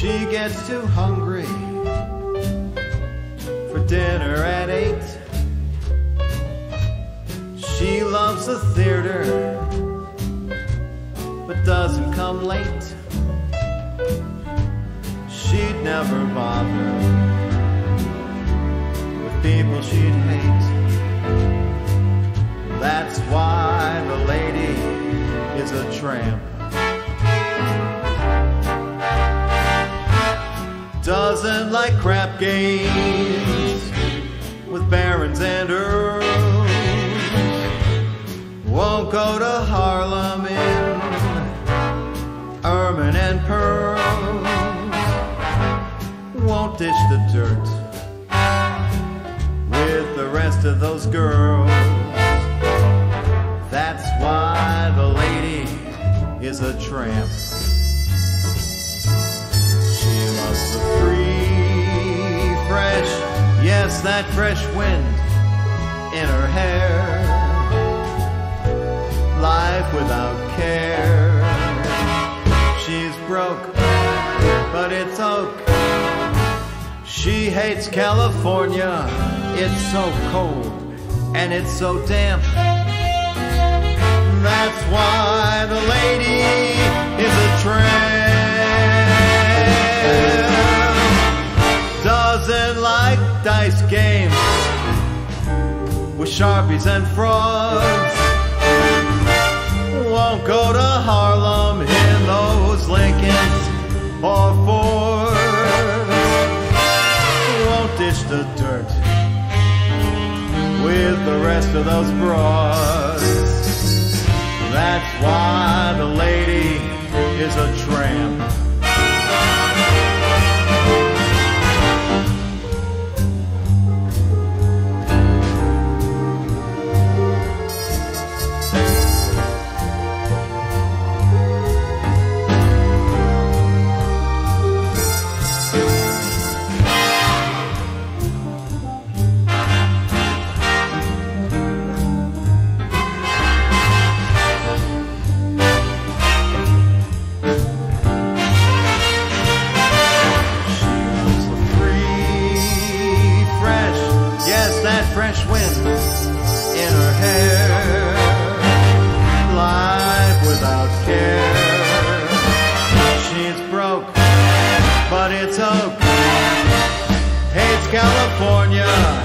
gets too hungry for dinner at eight. She loves the theater, but doesn't come late. She'd never bother with people she'd hate. That's why the lady is a tramp. Doesn't like crap games with barons and earls. Won't go to Harlem in ermine and pearls. Won't dish the dirt with the rest of those girls. That's why the lady is a tramp. That fresh wind in her hair. Life without care. She's broke, but it's oak. She hates California. It's so cold and it's so damp. That's why the tramp. Like dice games with sharpies and frauds. Won't go to Harlem in those Lincolns or Fords. Won't dish the dirt with the rest of those broads. That's why the lady is a tramp. nice wind in her hair. Life without care. She's broke, but it's okay. Hates California.